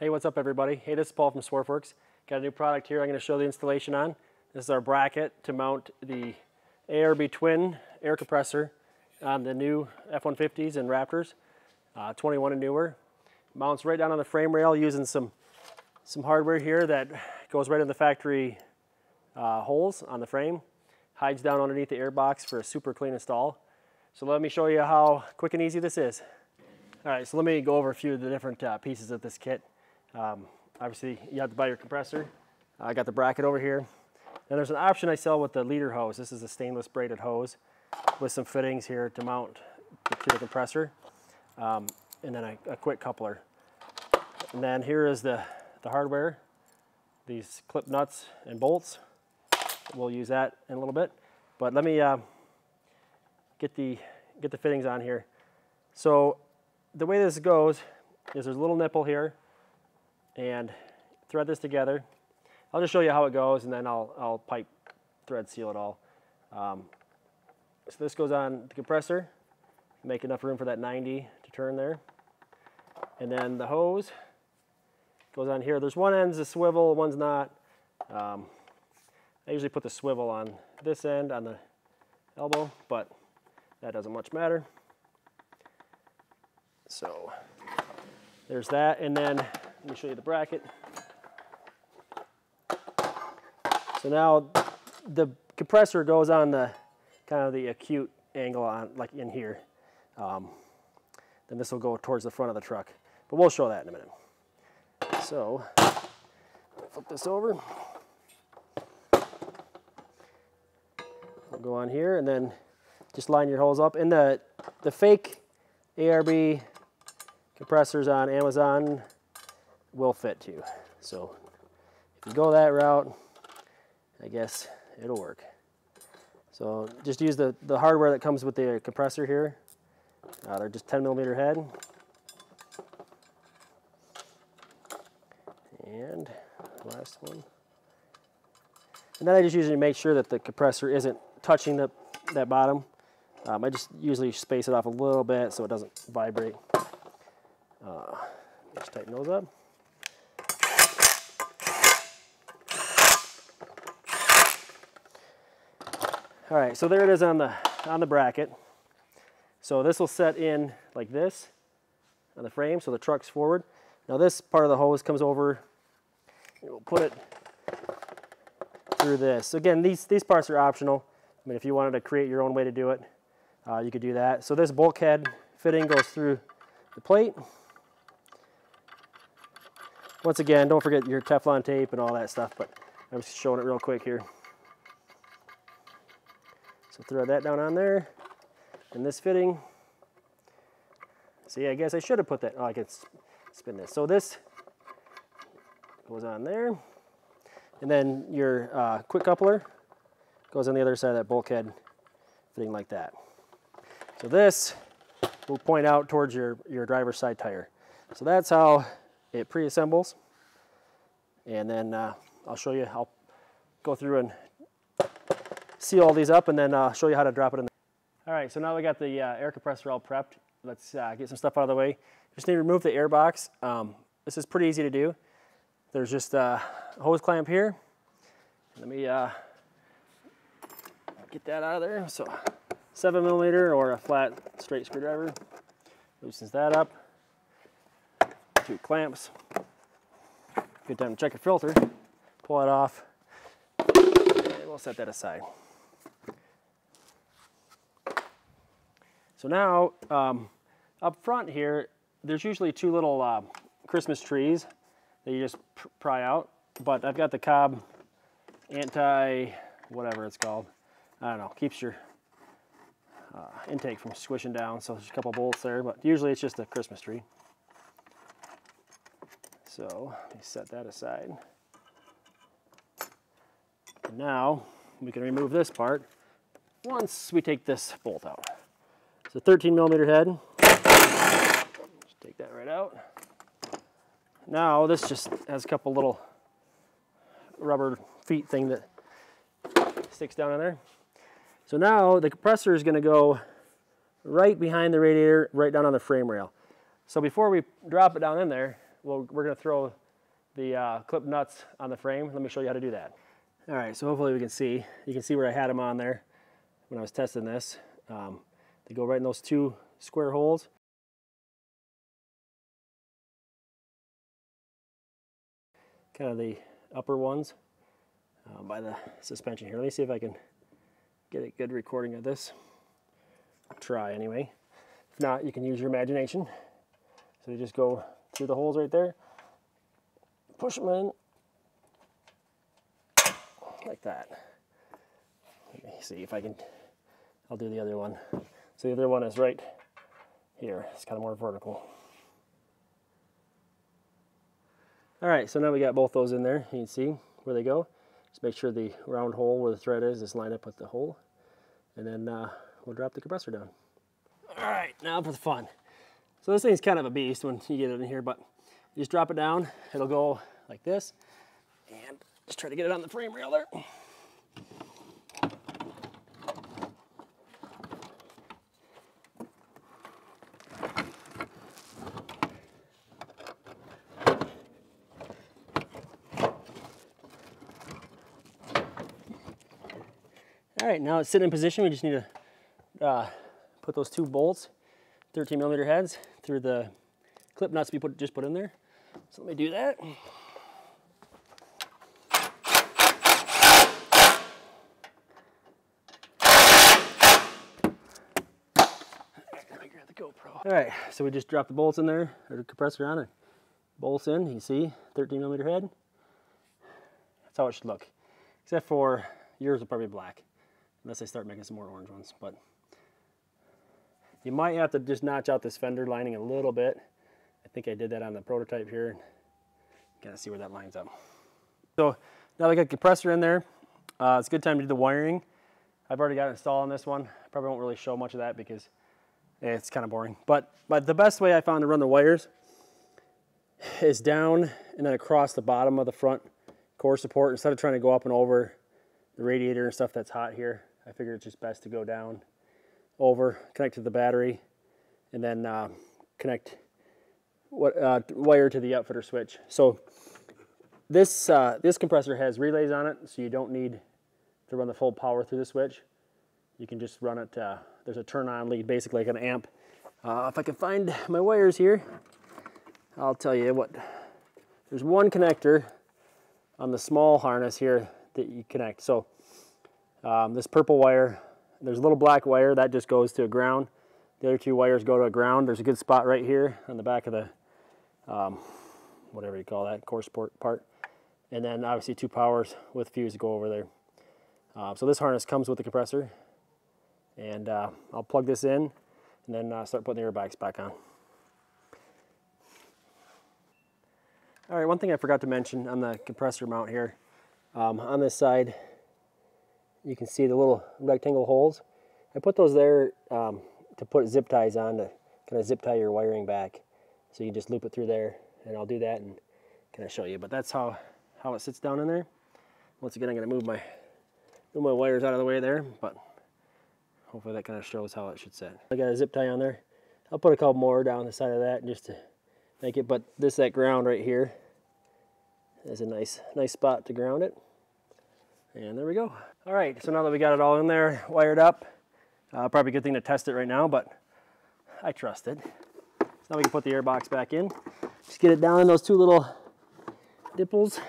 Hey, what's up everybody? Hey, this is Paul from Swarfworks. Got a new product here I'm going to show the installation on. This is our bracket to mount the ARB Twin air compressor on the new F-150s and Raptors, uh, 21 and newer. Mounts right down on the frame rail using some, some hardware here that goes right in the factory uh, holes on the frame. Hides down underneath the air box for a super clean install. So let me show you how quick and easy this is. All right, so let me go over a few of the different uh, pieces of this kit. Um, obviously, you have to buy your compressor. I got the bracket over here. Then there's an option I sell with the leader hose. This is a stainless braided hose with some fittings here to mount to the compressor. Um, and then a, a, quick coupler. And then here is the, the hardware, these clip nuts and bolts. We'll use that in a little bit. But let me uh, get, the, get the fittings on here. So the way this goes is there's a little nipple here and thread this together. I'll just show you how it goes and then I'll, I'll pipe thread seal it all. Um, so this goes on the compressor, make enough room for that 90 to turn there. And then the hose goes on here. There's one end's a swivel, one's not. Um, I usually put the swivel on this end on the elbow, but that doesn't much matter. So there's that. And then let me show you the bracket. So now the compressor goes on the kind of the acute angle on like in here. Um, then this will go towards the front of the truck. But we'll show that in a minute. So flip this over. We'll go on here and then just line your holes up. And the, the fake ARB compressors on Amazon will fit too. So if you go that route, I guess it'll work. So just use the, the hardware that comes with the compressor here. Uh, they're just 10 millimeter head. And last one. And then I just usually make sure that the compressor isn't touching the, that bottom. Um, I just usually space it off a little bit so it doesn't vibrate. Uh, just tighten those up. All right, so there it is on the, on the bracket. So this will set in like this on the frame, so the truck's forward. Now this part of the hose comes over, we'll put it through this. So again, these, these parts are optional. I mean, if you wanted to create your own way to do it, uh, you could do that. So this bulkhead fitting goes through the plate. Once again, don't forget your Teflon tape and all that stuff, but I'm just showing it real quick here. So throw that down on there. And this fitting, see, I guess I should have put that, oh, I can spin this. So this goes on there. And then your uh, quick coupler goes on the other side of that bulkhead, fitting like that. So this will point out towards your, your driver's side tire. So that's how it pre-assembles. And then uh, I'll show you, I'll go through and seal all these up and then uh, show you how to drop it in. All right, so now we got the uh, air compressor all prepped. Let's uh, get some stuff out of the way. Just need to remove the air box. Um, this is pretty easy to do. There's just a hose clamp here. Let me uh, get that out of there. So seven millimeter or a flat straight screwdriver. Loosens that up. Two clamps. Good time to check your filter. Pull it off. And we'll set that aside. So now, um, up front here, there's usually two little uh, Christmas trees that you just pry out, but I've got the Cobb anti, whatever it's called. I don't know, keeps your uh, intake from squishing down, so there's a couple bolts there, but usually it's just a Christmas tree. So let me set that aside. And now we can remove this part once we take this bolt out. It's a 13 millimeter head. Just take that right out. Now this just has a couple little rubber feet thing that sticks down in there. So now the compressor is going to go right behind the radiator, right down on the frame rail. So before we drop it down in there, well, we're gonna throw the uh, clip nuts on the frame. Let me show you how to do that. All right, so hopefully we can see. You can see where I had them on there when I was testing this. Um, they go right in those two square holes. Kind of the upper ones uh, by the suspension here. Let me see if I can get a good recording of this. I'll try anyway. If not, you can use your imagination. So they just go through the holes right there, push them in like that. Let me see if I can, I'll do the other one. So the other one is right here. It's kind of more vertical. All right, so now we got both those in there. You can see where they go. Just make sure the round hole where the thread is is lined up with the hole. And then uh, we'll drop the compressor down. All right, now for the fun. So this thing's kind of a beast when you get it in here, but you just drop it down. It'll go like this. And just try to get it on the frame rail there. Right, now it's sitting in position. We just need to uh, put those two bolts, 13 millimeter heads, through the clip nuts we put, just put in there. So let me do that. All right, so we just dropped the bolts in there, or the compressor on it. Bolts in, you see, 13 millimeter head. That's how it should look. Except for yours will probably be black, unless I start making some more orange ones. But you might have to just notch out this fender lining a little bit. I think I did that on the prototype here. And gotta see where that lines up. So now we got compressor in there. Uh, it's a good time to do the wiring. I've already got it installed on this one. Probably won't really show much of that because it's kind of boring. But, but the best way I found to run the wires is down and then across the bottom of the front core support instead of trying to go up and over the radiator and stuff that's hot here. I figure it's just best to go down, over, connect to the battery, and then uh, connect what uh, wire to the upfitter switch. So this uh, this compressor has relays on it, so you don't need to run the full power through the switch. You can just run it. Uh, there's a turn on lead, basically like an amp. Uh, if I can find my wires here, I'll tell you what. There's one connector on the small harness here that you connect. So um, this purple wire, there's a little black wire that just goes to a ground. The other two wires go to a ground. There's a good spot right here on the back of the, um, whatever you call that, core support part. And then obviously two powers with fuse go over there. Uh, so this harness comes with the compressor. And uh, I'll plug this in and then uh, start putting the air box back on. All right, one thing I forgot to mention on the compressor mount here, um, on this side, you can see the little rectangle holes. I put those there um, to put zip ties on to kind of zip tie your wiring back. So you just loop it through there and I'll do that and kind of show you. But that's how, how it sits down in there. Once again, I'm gonna move my, move my wires out of the way there, but hopefully that kind of shows how it should sit. I got a zip tie on there. I'll put a couple more down the side of that just to make it, but this that ground right here is a nice, nice spot to ground it. And there we go. All right, so now that we got it all in there, wired up, uh, probably a good thing to test it right now, but I trust it. So now we can put the air box back in. Just get it down in those two little dipples.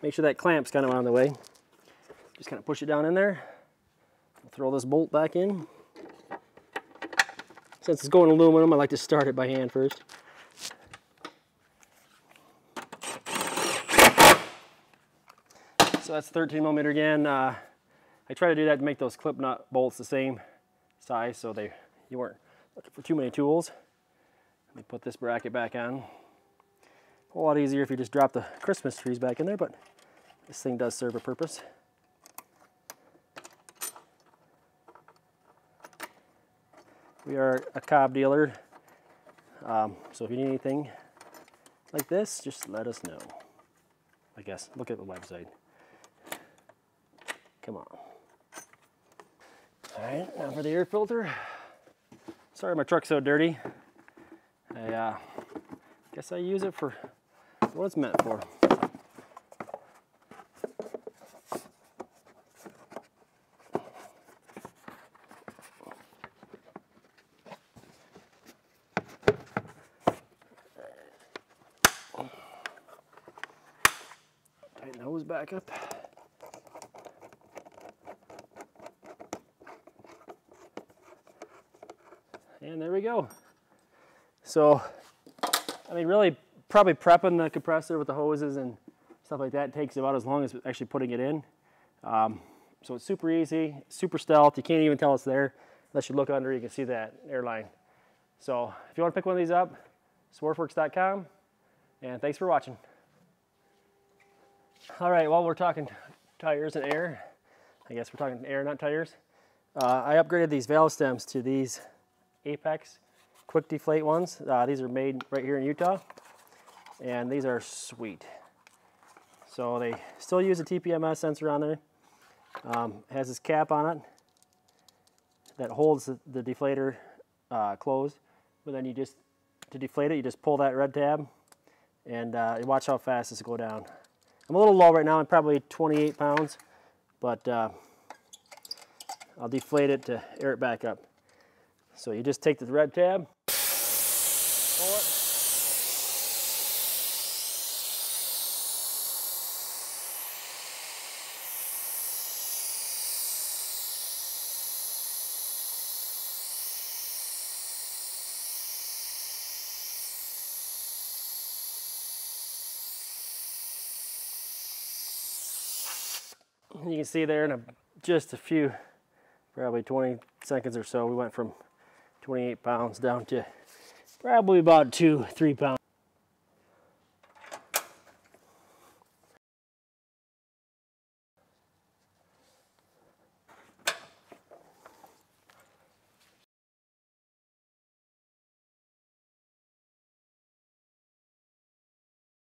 Make sure that clamp's kind of on the way. Just kind of push it down in there. Throw this bolt back in. Since it's going aluminum, I like to start it by hand first. So that's 13 millimeter again. Uh, I try to do that to make those clip nut bolts the same size so they you weren't looking for too many tools. Let me put this bracket back on. A lot easier if you just drop the Christmas trees back in there, but this thing does serve a purpose. We are a Cobb dealer, um, so if you need anything like this, just let us know. I guess, look at the website. Come on. All right, now for the air filter. Sorry my truck's so dirty. I uh, guess I use it for what it's meant for. Tighten the hose back up. And there we go. So, I mean, really, probably prepping the compressor with the hoses and stuff like that takes about as long as actually putting it in. Um, so it's super easy, super stealth. You can't even tell it's there unless you look under. You can see that airline. So if you want to pick one of these up, swarfworks.com. And thanks for watching. All right, while we're talking tires and air, I guess we're talking air, not tires. Uh, I upgraded these valve stems to these Apex quick deflate ones. Uh, these are made right here in Utah, and these are sweet. So they still use a TPMS sensor on there. Um, has this cap on it that holds the, the deflator uh, closed. But then you just, to deflate it, you just pull that red tab and uh, watch how fast this will go down. I'm a little low right now, I'm probably 28 pounds, but uh, I'll deflate it to air it back up. So you just take the red tab, pull it, You can see there in a, just a few, probably 20 seconds or so, we went from 28 pounds down to probably about two, three pounds.